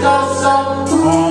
does some who